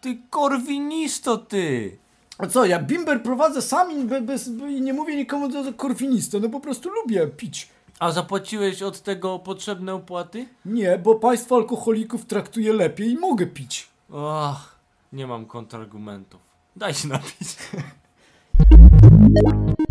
Ty korwinisto, ty! A co, ja bimber prowadzę sam i, be- bez, nie mówię nikomu, że to korwinisto, no po prostu lubię pić. A zapłaciłeś od tego potrzebne opłaty? Nie, bo państwo alkoholików traktuje lepiej i mogę pić. Och, nie mam kontrargumentów. Daj się napić.